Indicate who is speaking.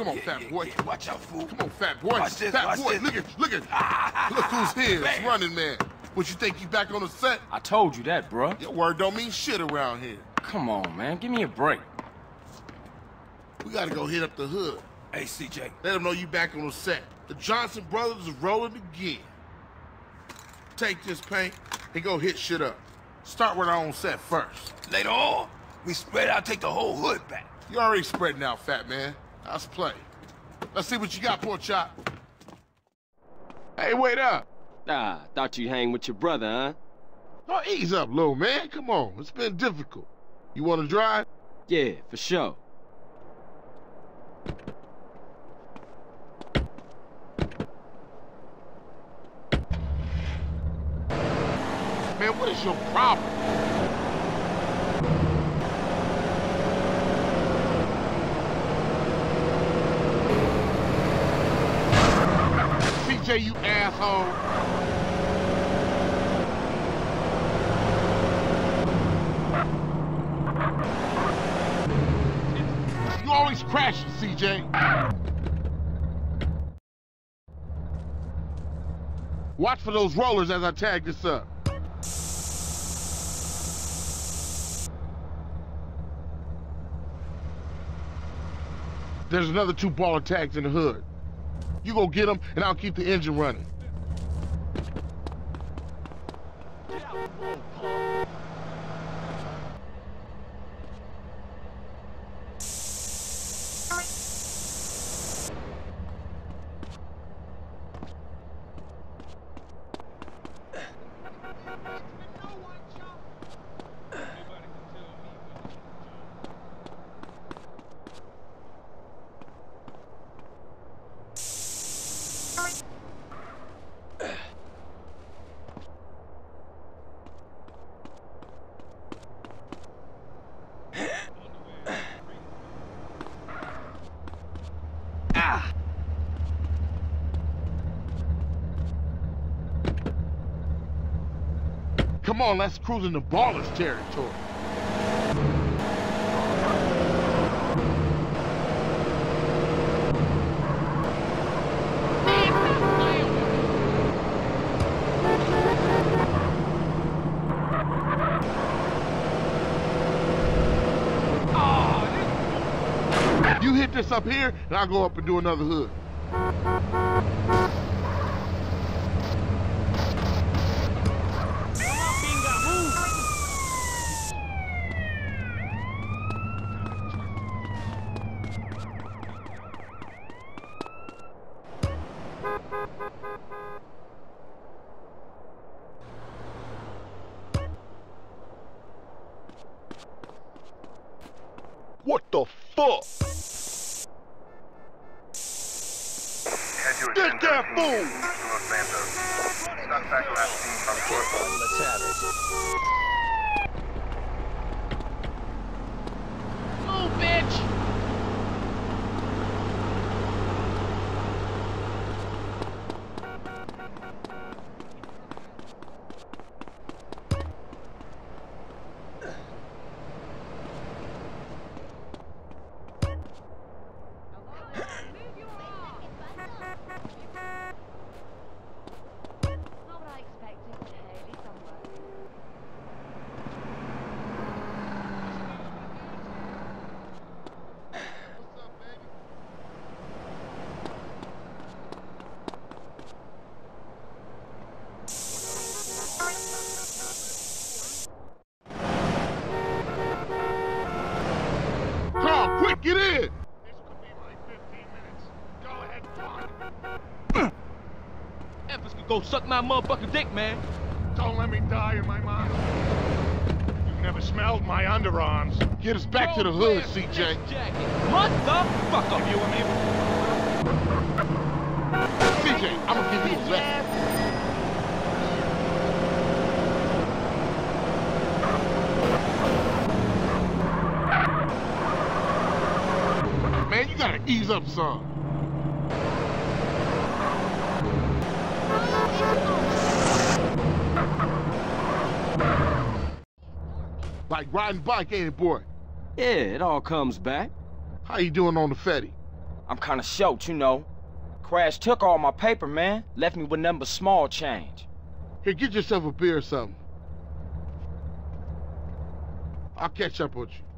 Speaker 1: Come on,
Speaker 2: Yeah,
Speaker 1: fat boy.
Speaker 2: yeah. Watch out, fool.
Speaker 1: Come on, fat boy.
Speaker 2: Watch this,
Speaker 1: fat
Speaker 2: watch
Speaker 1: boy,
Speaker 2: this.
Speaker 1: look at, look at,
Speaker 2: Ah,
Speaker 1: look who's here. It's running man. What you think you back on the set?
Speaker 3: I told you that, bruh.
Speaker 1: Your word don't mean shit around here.
Speaker 3: Come on, man. Give me a break.
Speaker 1: We gotta go hit up the hood.
Speaker 2: Hey, CJ.
Speaker 1: Let them know you back on the set. The Johnson brothers is rolling again. Take this paint and go hit shit up. Start with our own set first.
Speaker 2: Later on, we spread out, take the whole hood back.
Speaker 1: You already spreading out, fat man. Let's play. Let's see what you got, pork chop. Hey, wait up.
Speaker 4: Ah, thought you'd hang with your brother, huh?
Speaker 1: Oh, ease up, little man. Come on. It's been difficult. You want to drive?
Speaker 4: Yeah, for sure.
Speaker 1: Man, what is your problem? You asshole. You always crashing, CJ. Watch for those rollers as I tag this up. There's another two Ballas tags in the hood. You go get them, and I'll keep the engine running.
Speaker 4: Ah!
Speaker 1: Come on, let's cruise into Ballas territory. You hit this up here, and I'll go up and do another hood. What the fuck? Get that fool!
Speaker 3: Let's have it.
Speaker 5: Get in!
Speaker 1: Efforts could go ahead, fuck.
Speaker 6: Memphis could go suck my motherfucking dick, man.
Speaker 7: Don't let me die in my mind. You've never smelled my underarms.
Speaker 1: Get us back to the hood, CJ.
Speaker 6: Jacket. Motherfucker.
Speaker 7: If you and me
Speaker 1: CJ, I'm gonna give you a lesson. Man, you gotta ease up some. Like riding bike, ain't it, boy?
Speaker 4: Yeah, it all comes back.
Speaker 1: How you doing on the Fetty?
Speaker 4: I'm kinda short, you know. Crash took all my paper, man. Left me with nothing but small change.
Speaker 1: Here, get yourself a beer or something. I'll catch up with you.